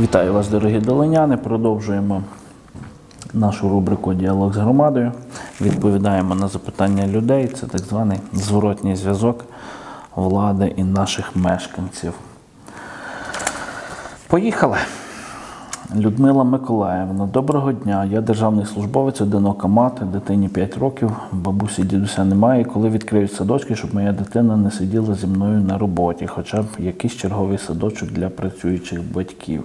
Вітаю вас, дорогі долиняни. Продовжуємо нашу рубрику Діалог з громадою. Відповідаємо на запитання людей. Це так званий зворотній зв'язок влади і наших мешканців. Поїхали. Людмила Миколаївна, доброго дня. Я державний службовець, одинока мати, дитині 5 років, бабусі дідуся немає. Коли відкриють садочки, щоб моя дитина не сиділа зі мною на роботі, хоча б якийсь черговий садочок для працюючих батьків.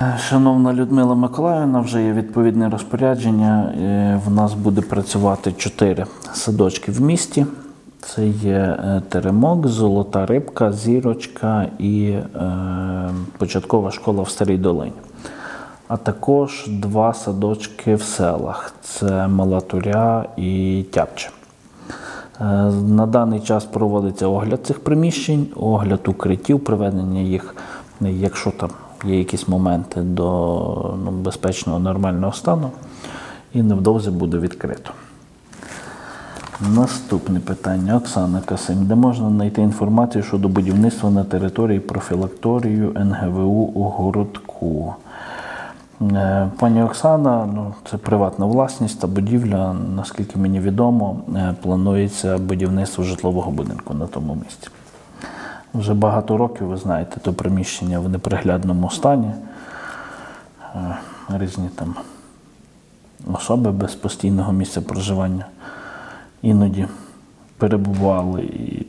Е, Шановна Людмила Миколаївна, вже є відповідне розпорядження. Е, В нас буде працювати чотири садочки в місті. Це є е, Теремок, Золота Рибка, Зірочка і початкова школа в Старій Долині. А також два садочки в селах: це Мала Туря і Тяпче. На даний час проводиться огляд цих приміщень, огляд укриттів, приведення їх, якщо там є якісь моменти до ну, безпечного нормального стану, і невдовзі буде відкрито. Наступне питання. Оксана Касим. Де можна знайти інформацію щодо будівництва на території профілакторію НГВУ у городку? Е, Пані Оксана, ну, це приватна власність та будівля, наскільки мені відомо, е, планується будівництво житлового будинку на тому місці. Вже багато років, ви знаєте, то приміщення в неприглядному стані. Е, Різні там особи без постійного місця проживання іноді перебували і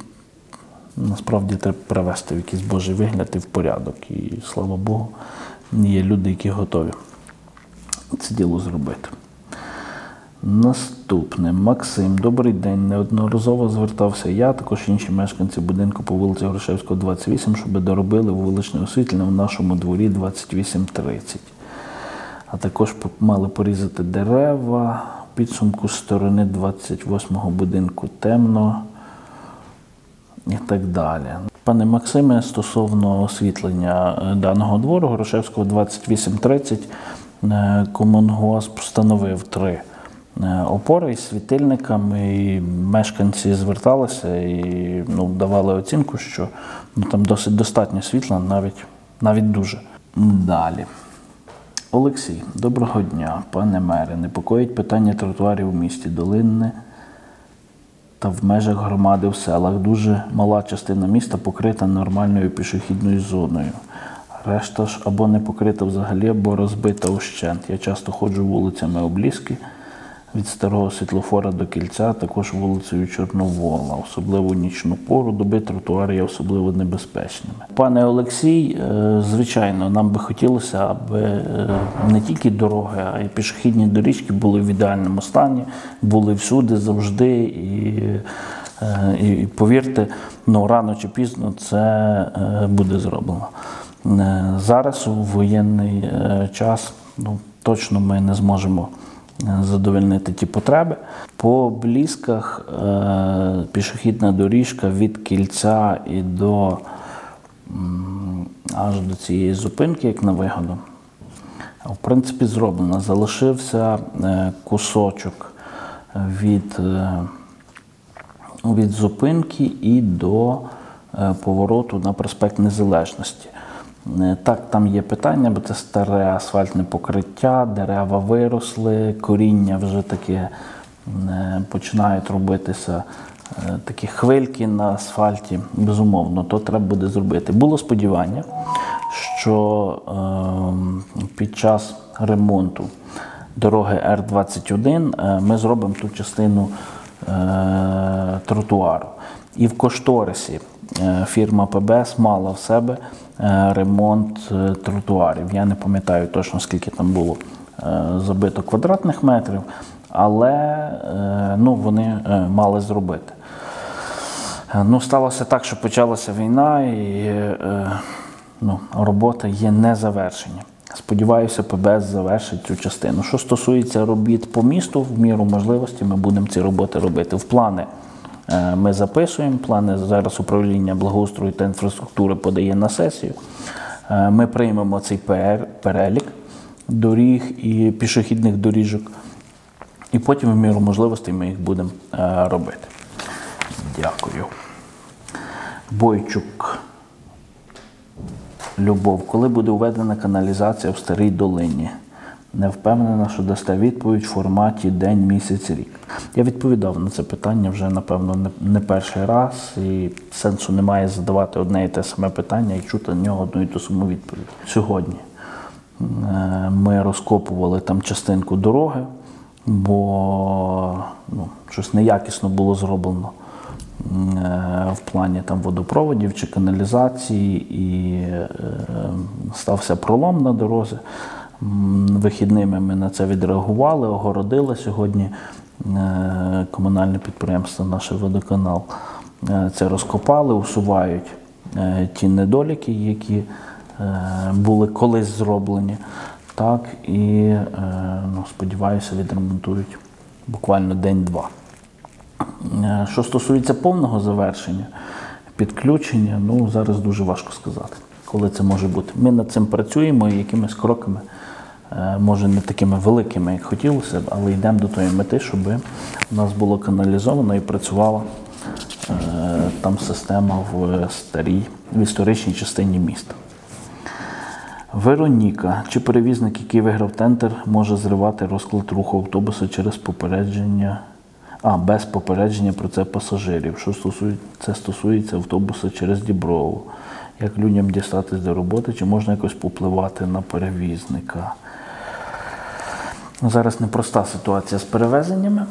насправді треба привести в якийсь божий вигляд і в порядок. І слава Богу, є люди, які готові це діло зробити. Наступне. Максим, добрий день. Неодноразово звертався я, також інші мешканці будинку по вулиці Грушевського, 28, щоб доробили вуличне освітлення в нашому дворі 2830. А також мали порізати дерева. Підсумку сторони 28-го будинку темно і так далі. Пане Максиме, стосовно освітлення е, даного двору Горошевського 2830, е, Комунгосп встановив три опори із світильниками, і мешканці зверталися і ну, давали оцінку, що ну, там досить достатньо світла, навіть, навіть дуже. Далі. Олексій, доброго дня, пане мере. Непокоїть питання тротуарів у місті Долинне та в межах громади в селах. Дуже мала частина міста покрита нормальною пішохідною зоною. Решта ж або не покрита взагалі, або розбита ущент. Я часто ходжу вулицями Обліски від старого світлофора до кільця, також вулицею Чорновола. Особливо нічну пору доби тротуари є особливо небезпечними. Пане Олексій, е, звичайно, нам би хотілося, аби е, не тільки дороги, а й пішохідні доріжки були в ідеальному стані, були всюди завжди. І, е, і, повірте, ну рано чи пізно це буде зроблено. Зараз у воєнний час ну, точно ми не зможемо задовольнити ті потреби. По блізках е, пішохідна доріжка від кільця і до аж до цієї зупинки, як на вигоду. В принципі, зроблено. Залишився е, кусочок від, е, від зупинки і до повороту на проспект Незалежності. Е, Так, там є питання, бо це старе асфальтне покриття, дерева виросли, коріння вже таке починають робитися е, такі хвильки на асфальті. Безумовно, то треба буде зробити. Було сподівання, що е, під час ремонту дороги Р-21 е, ми зробимо ту частину е, тротуару. І в кошторисі фірма ПБС мала в себе е, ремонт е, тротуарів. Я не пам'ятаю точно, скільки там було е, забито квадратних метрів, але е, ну, вони е, мали зробити. Е, Ну, сталося так, що почалася війна, і е, ну, роботи є не завершені. Сподіваюся, ПБС завершить цю частину. Що стосується робіт по місту, в міру можливості ми будемо ці роботи робити. В плани е, ми записуємо. Плани зараз управління благоустрою та інфраструктури подає на сесію. Е, Ми приймемо цей перелік доріг і пішохідних доріжок. І потім, в міру можливостей, ми їх будемо е, робити. Дякую. Бойчук Любов, коли буде введена каналізація в старій долині? Не впевнена, що дасте відповідь в форматі день, місяць, рік. Я відповідав на це питання вже, напевно, не, перший раз, і сенсу немає задавати одне і те саме питання і чути на нього одну і ту саму відповідь. Сьогодні е, ми розкопували там частинку дороги, бо ну, щось неякісно було зроблено е, в плані там водопроводів чи каналізації, і е, стався пролом на дорозі. Вихідними ми на це відреагували, огородили сьогодні е, комунальне підприємство, наш водоканал. Е, Це розкопали, усувають е, ті недоліки, які були колись зроблені. Так, і ну, сподіваюся, відремонтують буквально день-два. Що стосується повного завершення, підключення, ну зараз дуже важко сказати, коли це може бути. Ми над цим працюємо і якимись кроками, може не такими великими, як хотілося б, але йдемо до тої мети, щоб у нас було каналізовано і працювала е, там система в старій, в історичній частині міста. Вероніка, чи перевізник, який виграв тендер, може зривати розклад руху автобуса через попередження, а без попередження про це пасажирів. Що стосується, це стосується автобуса через Діброву. Як людям дістатись до роботи, чи можна якось попливати на перевізника? Зараз непроста ситуація з перевезеннями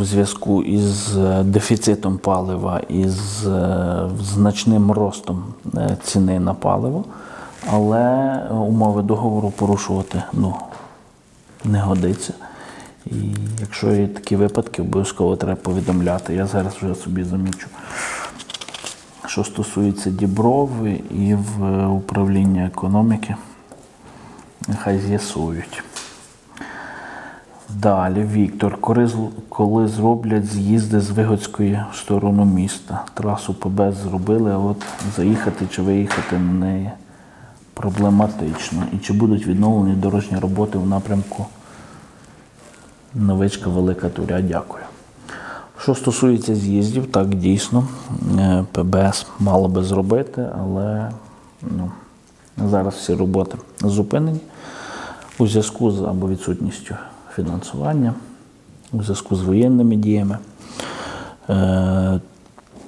в зв'язку із е, дефіцитом палива і з е, значним ростом е, ціни на паливо, але умови договору порушувати ну, не годиться. І якщо є такі випадки, обов'язково треба повідомляти. Я зараз вже собі замічу. Що стосується Діброви і в управління економіки, нехай з'ясують. Далі, Віктор, коли, зроблять з'їзди з Вигодської в сторону міста. Трасу ПБ зробили, а от заїхати чи виїхати на неї проблематично. І чи будуть відновлені дорожні роботи в напрямку Новичка Велика Туря? Дякую. Що стосується з'їздів, так дійсно е, ПБС мало би зробити, але ну, зараз всі роботи зупинені у зв'язку з або відсутністю фінансування, у зв'язку з воєнними діями. Е,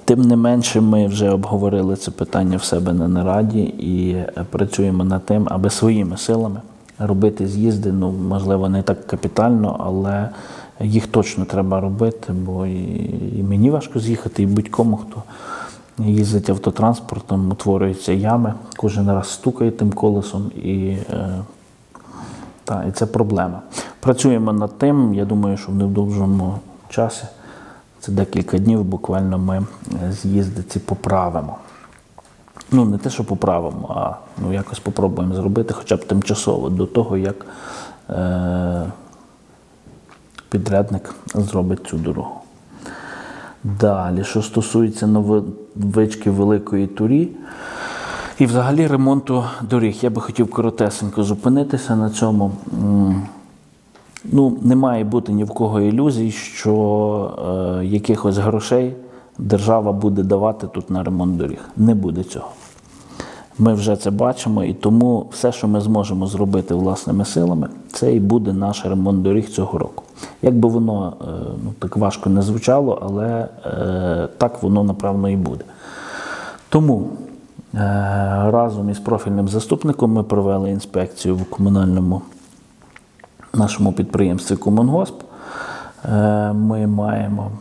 Тим не менше, ми вже обговорили це питання в себе на нараді і працюємо над тим, аби своїми силами робити з'їзди. Ну, можливо, не так капітально, але їх точно треба робити, бо і мені важко з'їхати, і будь-кому, хто їздить автотранспортом, утворюються ями, кожен раз стукає тим колесом і. е, та, і це проблема. Працюємо над тим. Я думаю, що в невдовжому часі, це декілька днів, буквально ми е, з'їзди ці поправимо. Ну, не те, що поправимо, а ну, якось попробуємо зробити хоча б тимчасово до того, як е, підрядник зробить цю дорогу. Далі, що стосується новички Великої Турі, і взагалі ремонту доріг. Я би хотів коротесенько зупинитися на цьому. Ну, не має бути ні в кого ілюзій, що е, якихось грошей держава буде давати тут на ремонт доріг. Не буде цього. Ми вже це бачимо, і тому все, що ми зможемо зробити власними силами, це і буде наш ремонт доріг цього року. Як би воно е, ну, так важко не звучало, але е, так воно напевно і буде. Тому е, разом із профільним заступником ми провели інспекцію в комунальному нашому підприємстві Комунгосп. Е, Ми маємо,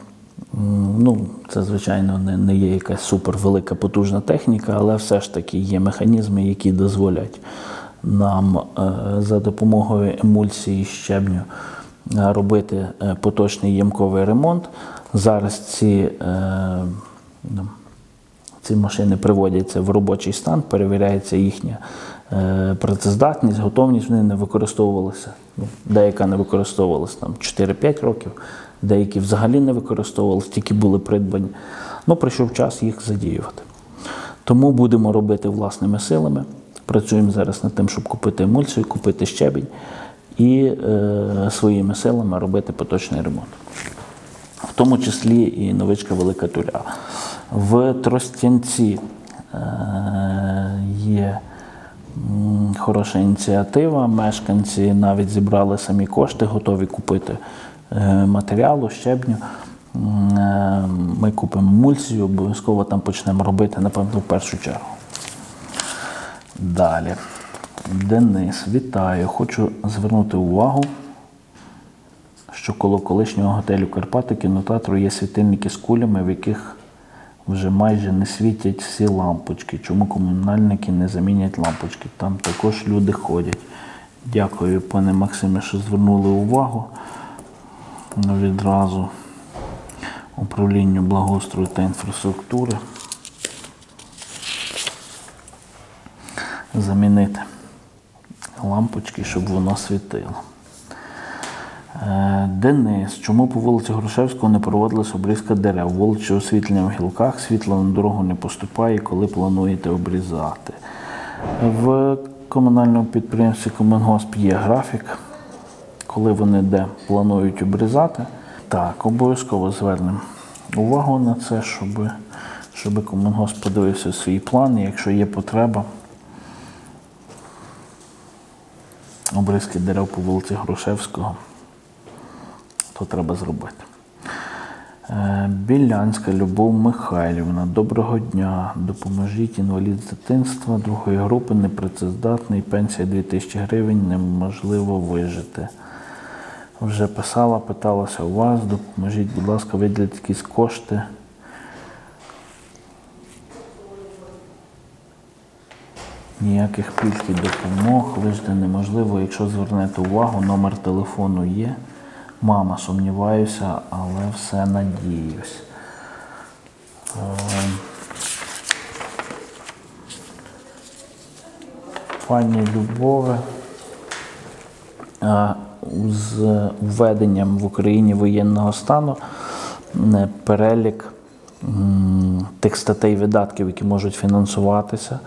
ну, це, звичайно, не, не є якась супервелика потужна техніка, але все ж таки є механізми, які дозволять нам е, за допомогою емульсії щебню е, робити е, поточний ямковий ремонт. Зараз ці ну, ці машини приводяться в робочий стан, перевіряється їхня працездатність, готовність, вони не використовувалися. Ну, деяка не використовувалася там 4-5 років, деякі взагалі не використовувалися, тільки були придбані. Ну, прийшов час їх задіювати. Тому будемо робити власними силами. Працюємо зараз над тим, щоб купити емульсію, купити щебінь і е, своїми силами робити поточний ремонт в тому числі і новичка Велика Туря. В Тростянці е, є хороша ініціатива. Мешканці навіть зібрали самі кошти, готові купити матеріалу, щебню. Е, Ми купимо емульсію, обов'язково там почнемо робити, напевно, в першу чергу. Далі. Денис, вітаю. Хочу звернути увагу, що коло колишнього готелю Карпати кінотеатру є світильники з кулями, в яких вже майже не світять всі лампочки. Чому комунальники не замінять лампочки? Там також люди ходять. Дякую, пане Максиме, що звернули увагу відразу управлінню благоустрою та інфраструктури. Замінити лампочки, щоб воно світило. Е, Денис, чому по вулиці Грушевського не проводилась обрізка дерев? Вуличне освітлення в гілках, світло на дорогу не поступає, коли плануєте обрізати. В комунальному підприємстві Комунгосп є графік, коли вони де планують обрізати. Так, обов'язково звернемо увагу на це, щоб, щоб Комунгосп подивився свій план, і якщо є потреба, обрізки дерев по вулиці Грушевського, то треба зробити. Е, Білянська Любов Михайлівна. Доброго дня. Допоможіть інвалід з дитинства другої групи, непрацездатний, пенсія 2000 гривень, неможливо вижити. Вже писала, питалася у вас, допоможіть, будь ласка, виділіть якісь кошти. Ніяких пільг і допомог вижити неможливо. Якщо звернете увагу, номер телефону є. Мама, сумніваюся, але все надіюсь. Е, Пані Любове, е, з введенням в Україні воєнного стану е, перелік тих статей видатків, які можуть фінансуватися,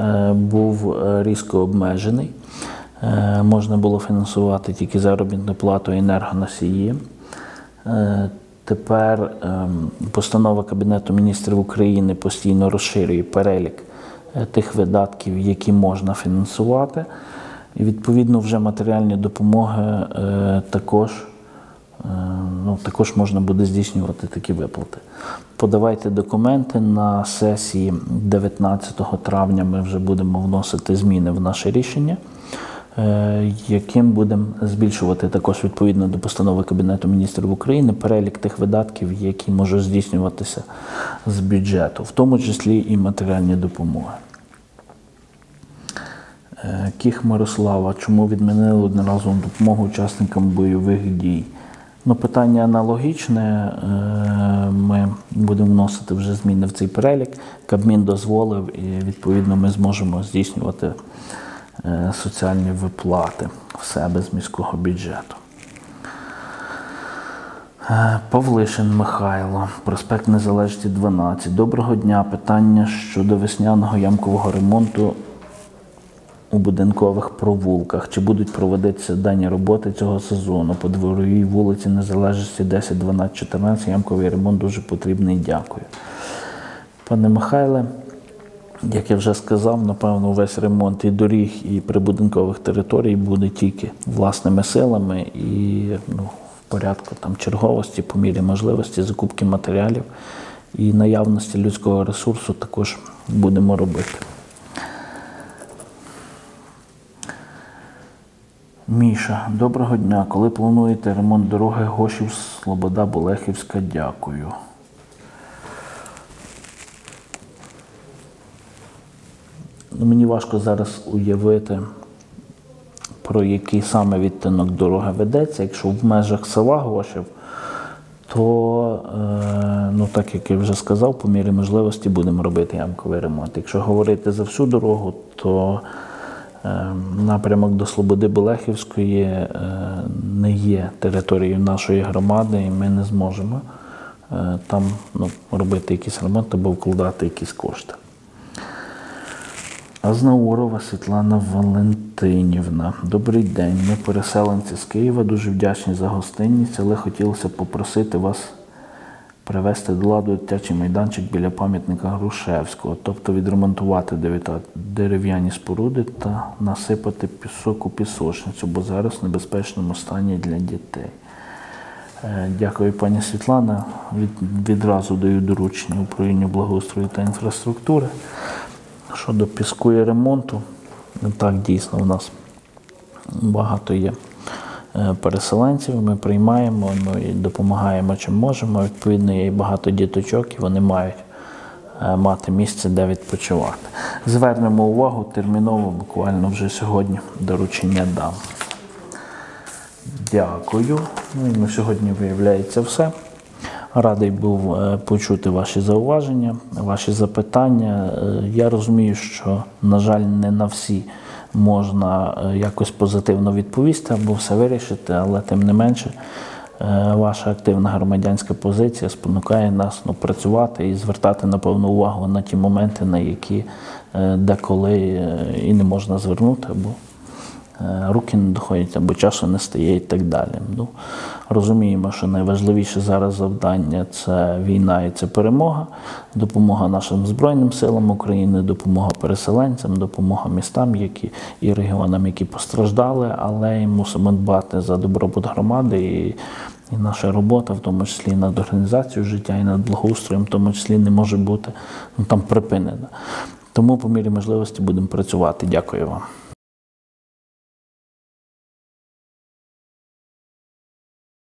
е, був е, різко обмежений. Можна було фінансувати тільки заробітну плату енергоносії. Тепер ем, постанова Кабінету міністрів України постійно розширює перелік тих видатків, які можна фінансувати. І відповідно вже матеріальні допомоги е, також, е, ну, також можна буде здійснювати такі виплати. Подавайте документи на сесії 19 травня. Ми вже будемо вносити зміни в наше рішення, е, яким будемо збільшувати також відповідно до постанови Кабінету міністрів України перелік тих видатків, які можуть здійснюватися з бюджету, в тому числі і матеріальні допомоги. Е, Кіх Мирослава, чому відмінили одноразову допомогу учасникам бойових дій? Ну, питання аналогічне. Е, Ми будемо вносити вже зміни в цей перелік. Кабмін дозволив, і відповідно ми зможемо здійснювати е, соціальні виплати в себе з міського бюджету. Павлишин Михайло, проспект Незалежності 12. Доброго дня. Питання щодо весняного ямкового ремонту у будинкових провулках. Чи будуть проводитися дані роботи цього сезону? По дворовій вулиці Незалежності 10, 12, 14. Ямковий ремонт дуже потрібний. Дякую. Пане Михайле, як я вже сказав, напевно, весь ремонт і доріг, і прибудинкових територій буде тільки власними силами і ну, в порядку там, черговості, по мірі можливості, закупки матеріалів і наявності людського ресурсу також будемо робити. Міша, доброго дня. Коли плануєте ремонт дороги Гошів Слобода Болехівська, дякую. Ну, Мені важко зараз уявити, про який саме відтинок дороги ведеться. Якщо в межах села Гошів, то, е, ну, так як я вже сказав, по мірі можливості будемо робити ямковий ремонт. Якщо говорити за всю дорогу, то напрямок до Слободи Болехівської е, не є територією нашої громади, і ми не зможемо е, там ну, робити якийсь ремонт або вкладати якісь кошти. Азнаурова Світлана Валентинівна. Добрий день. Ми переселенці з Києва, дуже вдячні за гостинність, але хотілося попросити вас привести до ладу дитячий майданчик біля пам'ятника Грушевського, тобто відремонтувати дерев'яні споруди та насипати пісок у пісочницю, бо зараз в небезпечному стані для дітей. Е, Дякую, пані Світлана. Від, відразу даю доручення управлінню благоустрою та інфраструктури. Щодо піску і ремонту, так дійсно у нас багато є переселенців. Ми приймаємо, ми допомагаємо чим можемо. Відповідно, є і багато діточок, і вони мають е, мати місце, де відпочивати. Звернемо увагу терміново, буквально вже сьогодні доручення дам. Дякую. Ну і на сьогодні виявляється все. Радий був е, почути ваші зауваження, ваші запитання. Е, Я розумію, що, на жаль, не на всі можна е, якось позитивно відповісти або все вирішити, але тим не менше, е, ваша активна громадянська позиція спонукає нас ну, працювати і звертати напевно увагу на ті моменти, на які е, деколи і не можна звернути, або руки не доходять або часу не стає і так далі. Ну, розуміємо, що найважливіше зараз завдання це війна і це перемога, допомога нашим Збройним силам України, допомога переселенцям, допомога містам які, і регіонам, які постраждали, але і мусимо дбати за добробут громади і. І наша робота, в тому числі над організацією життя, і над благоустроєм, в тому числі не може бути ну, там припинена. Тому по мірі можливості будемо працювати. Дякую вам.